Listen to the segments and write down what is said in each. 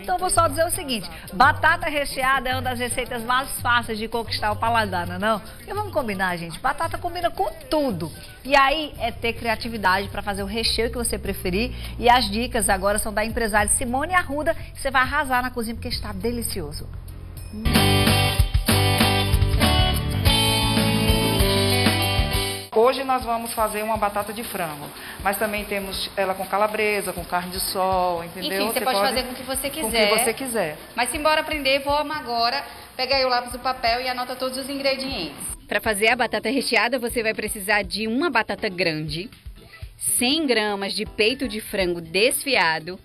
Então vou só dizer o seguinte, batata recheada é uma das receitas mais fáceis de conquistar o paladar, não é não? E vamos combinar, gente, batata combina com tudo. E aí é ter criatividade para fazer o recheio que você preferir. E as dicas agora são da empresária Simone Arruda, você vai arrasar na cozinha porque está delicioso. Hoje nós vamos fazer uma batata de frango, mas também temos ela com calabresa, com carne de sol, entendeu? Enfim, você, pode, fazer com o que você quiser. Com o que você quiser. Mas se embora aprender, vamos agora pegar aí o lápis e o papel e anota todos os ingredientes. Para fazer a batata recheada, você vai precisar de uma batata grande, 100 gramas de peito de frango desfiado,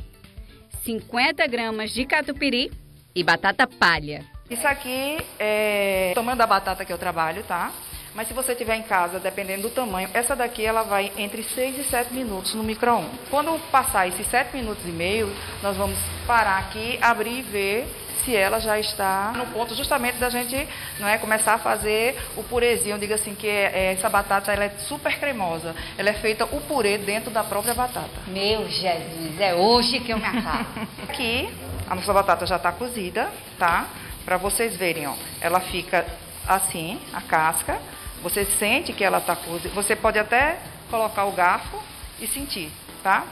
50 gramas de catupiry e batata palha. Isso aqui é o tamanho da batata que eu trabalho, tá? Mas se você tiver em casa, dependendo do tamanho, essa daqui ela vai entre 6 e 7 minutos no micro-ondas. Quando passar esses 7 minutos e meio, nós vamos parar aqui, abrir e ver se ela já está no ponto justamente da gente não é, começar a fazer o purezinho. Eu digo assim que é, é, essa batata ela é super cremosa. Ela é feita o purê dentro da própria batata. Meu Jesus, é hoje que eu me acabo. aqui, a nossa batata já está cozida, tá? Para vocês verem, ó. Ela fica assim, a casca. Você sente que ela está cozida. Você pode até colocar o garfo e sentir, tá?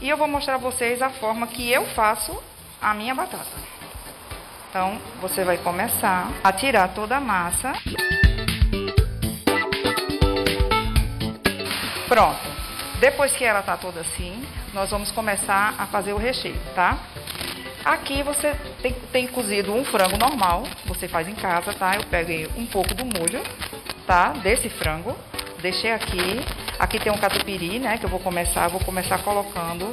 E eu vou mostrar a vocês a forma que eu faço a minha batata. Então, você vai começar a tirar toda a massa. Pronto. Depois que ela tá toda assim, nós vamos começar a fazer o recheio, tá? Aqui você tem, tem cozido um frango normal, você faz em casa, tá? Eu peguei um pouco do molho, tá? Desse frango, deixei aqui. Aqui tem um catupiry, né? Que eu vou começar, vou começar colocando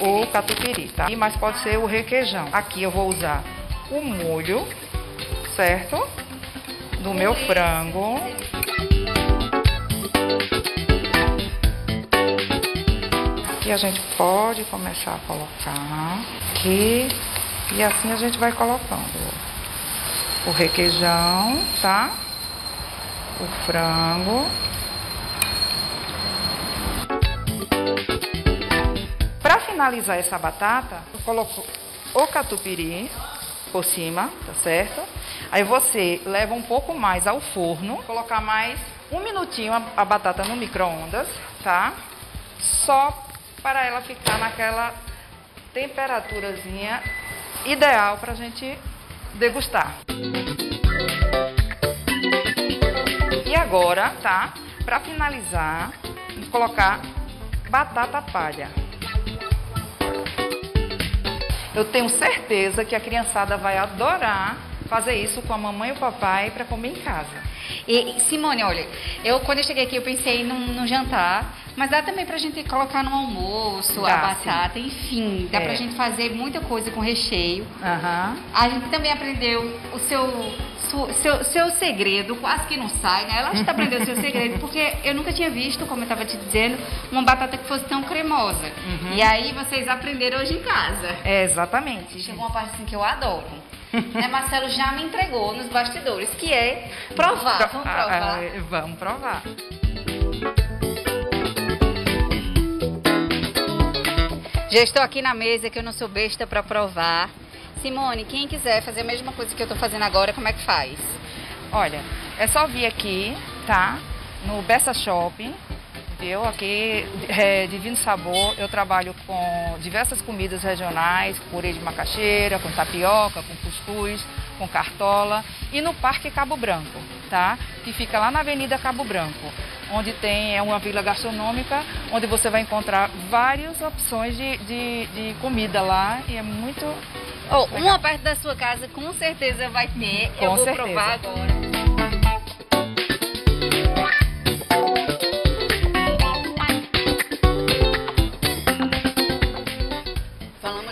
o catupiry, tá? Mas pode ser o requeijão. Aqui eu vou usar o molho, certo? Do meu frango. A gente pode começar a colocar aqui e assim a gente vai colocando o requeijão, tá? O frango. Para finalizar essa batata, eu coloco o catupiry por cima, tá certo? Aí você leva um pouco mais ao forno, colocar mais um minutinho a, a batata no micro-ondas, tá? Só para ela ficar naquela temperaturazinha ideal para a gente degustar. E agora, tá? Para finalizar, vamos colocar batata palha. Eu tenho certeza que a criançada vai adorar fazer isso com a mamãe e o papai para comer em casa. E, Simone, olha, eu quando eu cheguei aqui eu pensei num, num jantar, mas dá também pra gente colocar no almoço, dá, a batata, sim. enfim, dá é. pra gente fazer muita coisa com recheio. Uhum. A gente também aprendeu o seu seu, seu segredo, quase que não sai, né? Ela está aprendendo o seu segredo, porque eu nunca tinha visto, como eu estava te dizendo, uma batata que fosse tão cremosa. Uhum. E aí vocês aprenderam hoje em casa. É, exatamente. Chegou uma parte assim que eu adoro. né, Marcelo já me entregou nos bastidores, que é provar. Vamos provar. Ah, ah, vamos provar. Já estou aqui na mesa que eu não sou besta para provar. Simone, quem quiser fazer a mesma coisa que eu estou fazendo agora, como é que faz? Olha, é só vir aqui, tá? No Bessa Shopping, viu? Aqui, é, Divino Sabor, eu trabalho com diversas comidas regionais, purê de macaxeira, com tapioca, com cuscuz, com cartola. E no Parque Cabo Branco, tá? Que fica lá na Avenida Cabo Branco, onde tem é uma vila gastronômica, onde você vai encontrar várias opções de, de, de comida lá e é muito Oh, uma perto da sua casa com certeza vai ter. Com Eu vou certeza. provar agora.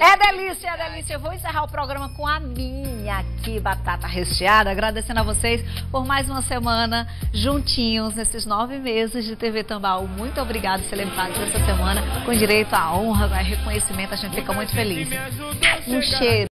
É delícia, é delícia. Eu vou encerrar o programa com a minha aqui, batata recheada. Agradecendo a vocês por mais uma semana juntinhos nesses nove meses de TV Tambaú. Muito obrigada por ser lembrado essa semana com direito à honra, ao reconhecimento. A gente fica muito feliz. Um cheiro.